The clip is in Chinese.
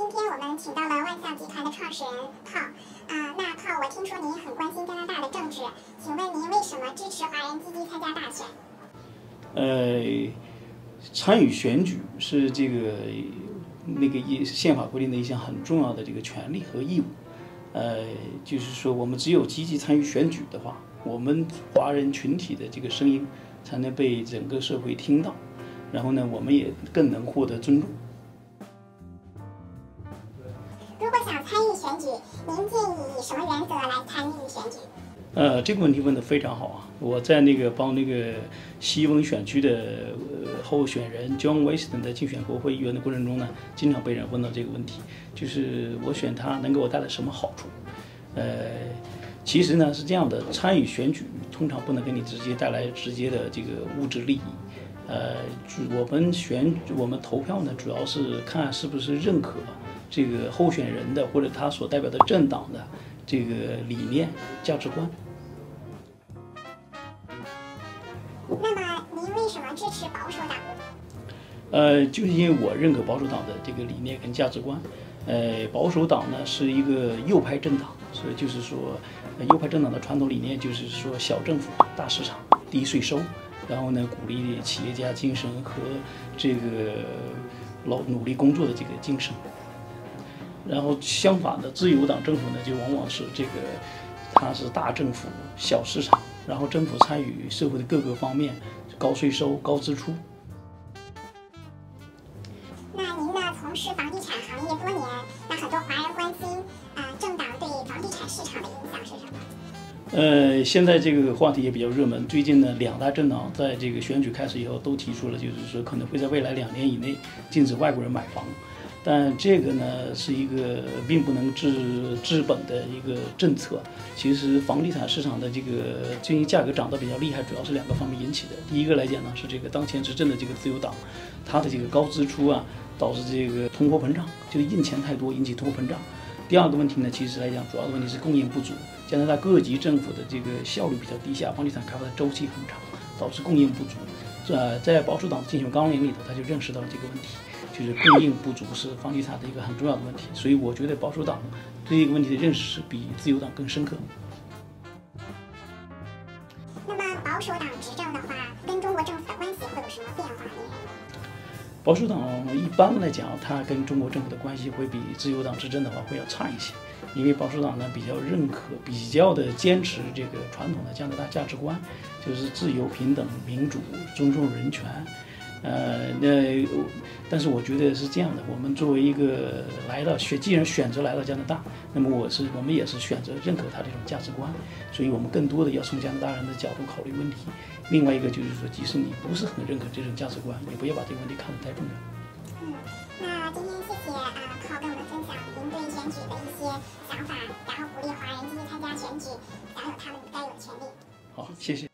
今天我们请到了万象集团的创始人炮啊，那炮，我听说您很关心加拿大的政治，请问您为什么支持华人积极参加大选？呃，参与选举是这个那个一宪法规定的一项很重要的这个权利和义务。呃，就是说，我们只有积极参与选举的话，我们华人群体的这个声音才能被整个社会听到，然后呢，我们也更能获得尊重。参与选举，您建议以什么原则来参与选举？呃，这个问题问得非常好啊！我在那个帮那个西温选区的呃候选人 John Weston 在竞选国会议员的过程中呢，经常被人问到这个问题，就是我选他能给我带来什么好处？呃，其实呢是这样的，参与选举通常不能给你直接带来直接的这个物质利益。呃，我们选我们投票呢，主要是看是不是认可这个候选人的或者他所代表的政党的。这个理念、价值观。那么，您为什么支持保守党？呃，就是因为我认可保守党的这个理念跟价值观。呃，保守党呢是一个右派政党，所以就是说，右派政党的传统理念就是说小政府、大市场、低税收，然后呢鼓励企业家精神和这个劳努力工作的这个精神。然后相反的，自由党政府呢，就往往是这个，它是大政府、小市场，然后政府参与社会的各个方面，高税收、高支出。那您呢，从事房地产行业多年，那很多华人关心啊，政党对房地产市场的影响是什么？呃，现在这个话题也比较热门。最近呢，两大政党在这个选举开始以后，都提出了，就是说可能会在未来两年以内禁止外国人买房。但这个呢，是一个并不能治治本的一个政策。其实房地产市场的这个最近价格涨得比较厉害，主要是两个方面引起的。第一个来讲呢，是这个当前执政的这个自由党，它的这个高支出啊，导致这个通货膨胀，就是印钱太多引起通货膨胀。第二个问题呢，其实来讲，主要的问题是供应不足。加拿大各级政府的这个效率比较低下，房地产开发的周期很长，导致供应不足。这在保守党的竞选纲领里头，他就认识到了这个问题。就是供应不足是房地产的一个很重要的问题，所以我觉得保守党对这个问题的认识是比自由党更深刻。那么保守党执政的话，跟中国政府的关系会有什么变化呢？保守党一般来讲，它跟中国政府的关系会比自由党执政的话会要差一些，因为保守党呢比较认可、比较的坚持这个传统的加拿大价值观，就是自由、平等、民主、尊重人权。呃，那但是我觉得是这样的，我们作为一个来到选，既然选择来到加拿大，那么我是我们也是选择认可他这种价值观，所以我们更多的要从加拿大人的角度考虑问题。另外一个就是说，即使你不是很认可这种价值观，也不要把这个问题看得太重要。嗯，那今天谢谢啊，靠跟我们分享您对选举的一些想法，然后鼓励华人积极参加选举，享有他们该有的权利。好，谢谢。